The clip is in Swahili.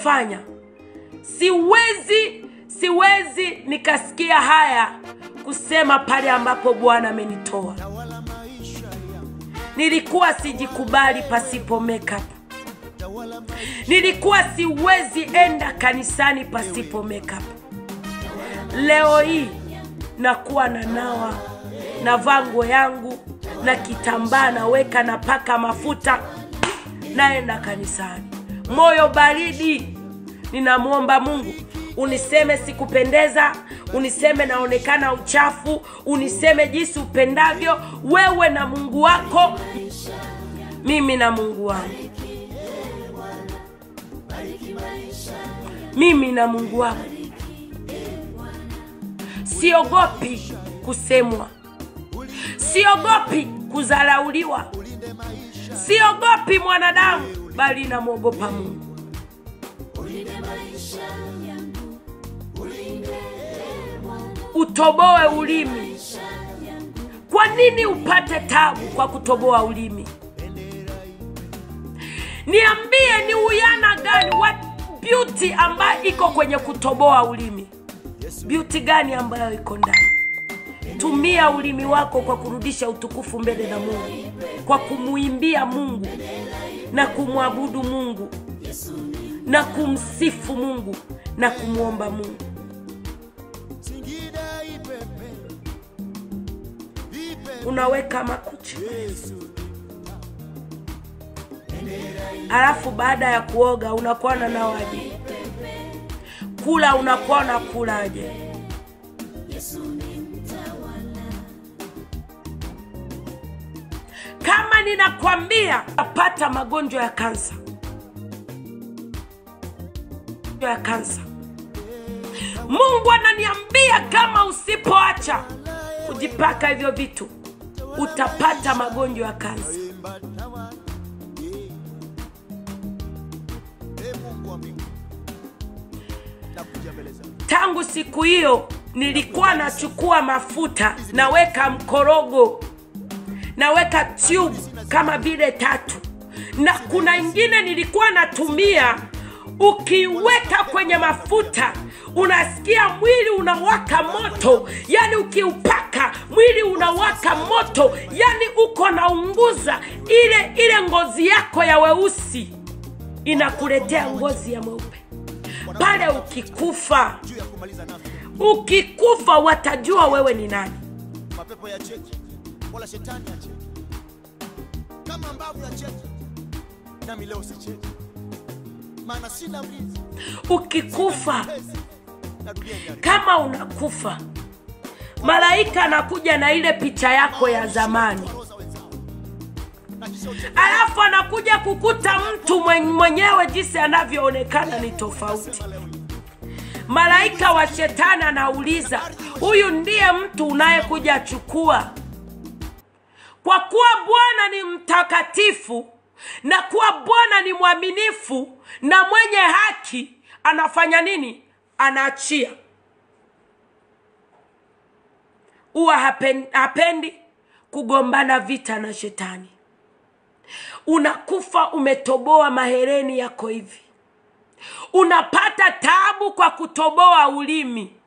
nimefanya. Siwezi siwezi nikasikia haya kusema pale ambapo bwana amenitoa. Nilikuwa sijikubali pasipo makeup. Nilikuwa siwezi enda kanisani pasipo makeup. Leo hii nakuwa na nawa na vango yangu na kitambaa naweka napaka mafuta naenda kanisani moyo baridi. Ninamwomba mungu uniseme sikupendeza uniseme naonekana uchafu uniseme jinsi upendavyo wewe na mungu wako. Mimi na mungu wangu. Mimi na mungu wangu. Siogopi kusemwa. Siogopi kuzalauliwa siogopi mwanadamu bali namwogopa mungu. utoboe ulimi. Kwa nini upate tabu kwa kutoboa ulimi? Niambie ni uyana gani wa beauty ambayo iko kwenye kutoboa ulimi? Beauty gani ambayo iko ndani? Tumia ulimi wako kwa kurudisha utukufu mbele za mungu kwa kumuimbia mungu na kumwabudu mungu na kumsifu mungu na kumwomba mungu. Unaweka makucha. Alafu baada ya kuoga unakuwa na nawaje kula unakuwa na kulaje kama ninakwambia apata magonjwa ya kansa. Ya kansa. Mungu ananiambia kama usipoacha kujipaka hivyo vitu utapata magonjwa ya kansa. Tangu siku hiyo nilikuwa nachukua mafuta naweka mkorogo naweka tube kama vile tatu. Na kuna ingine nilikuwa natumia ukiweka kwenye mafuta unasikia mwili unawaka moto. Yani ukiupaka mwili unawaka moto. Yani uko naunguza ile ile ngozi yako ya weusi. Inakuletea ngozi ya mweupe. Pale ukikufa ukikufa watajua wewe ni nani wala shetani ya kama ambavyo ya cheki nami leo sicheki maana sina mlinzi. Ukikufa kama unakufa malaika anakuja na ile picha yako ya zamani. Alafu anakuja kukuta mtu mwenyewe jinsi anavyoonekana ni tofauti. Malaika wa shetani anauliza huyu ndiye mtu unayekuja chukua kwa kuwa bwana ni mtakatifu na kuwa bwana ni mwaminifu na mwenye haki anafanya nini? Anaachia. Huwa hapen, hapendi kugombana vita na shetani. Unakufa umetoboa mahereni yako hivi. Unapata taabu kwa kutoboa ulimi